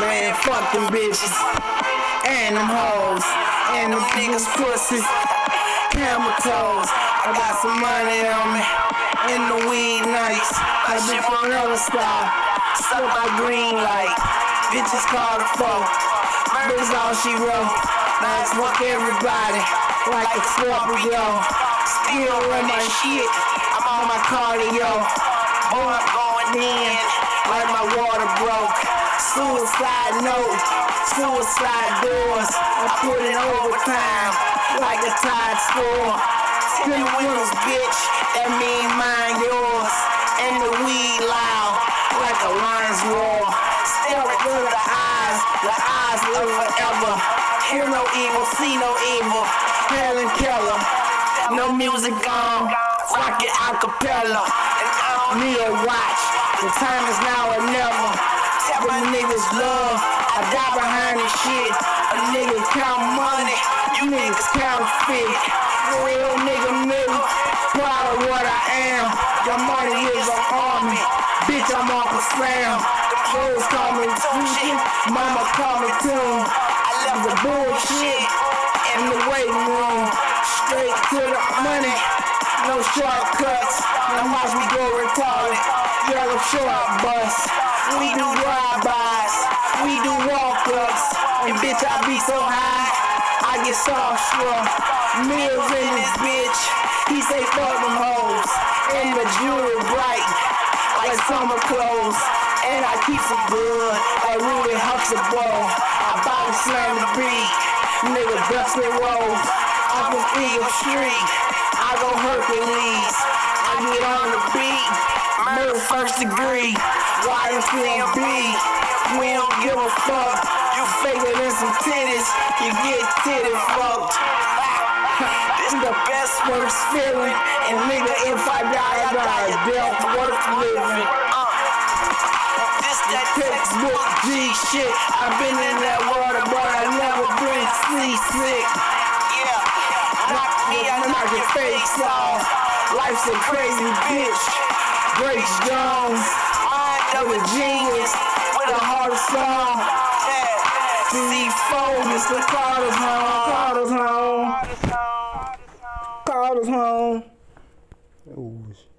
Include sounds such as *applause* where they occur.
fucking bitches and them hoes and them niggas. Camel toes. I got some money on me in the weed nights. I been from another style. Stuck by green light. Bitches call the phone. Murder's all she wrote. Now it's fuck everybody like a Scorpio. Still run my shit. I'm on my cardio. Boy, I'm going in like my water broke. Suicide note, suicide doors. I put in overtime like a Tide score. Ten wheels, bitch, that mean mine yours. And the weed loud like a lion's roar. Stare through the eyes, the eyes live forever. Hear no evil, see no evil. Helen Keller, no music on, rock it acapella. And need a watch, the time is now or never. Tell my niggas love, I die behind this shit. A nigga count money, you niggas counterfeit. Real nigga me, proud of what I am. Your money is an army, bitch I'm Uncle Sam. The hoes call me Tunechi, mama call me Toon. I left the bullshit in the waiting room. Straight to the money, no shortcuts. Now watch me go retarded. Yellow short bus. We do drive-bys, we do walk-ups. And bitch, I be so high, I get starstruck. Meals in this bitch, he say fuck them hoes. And the jewelry bright, like summer clothes. And I keep some good, like Rudy Huxtable. I body slam the beat, nigga Dusty Rhodes. I'm from Eagle Street, I go Hercules. Get on the beat, murder first degree. why you YMCMB, we don't give a fuck. You faker than some titties, you get titty fucked. *laughs* This is the best worst feeling, and nigga, if I die, I die. Death worth living. Uh, this that textbook G shit. I've been in that water, but I never been seasick. Life's a crazy bitch. Breaks down. I'm a genius with a heart of stone. See folders, the card Carter's home. Card Carter's home. Carter's home. Carter's home. Carter's home. Ooh.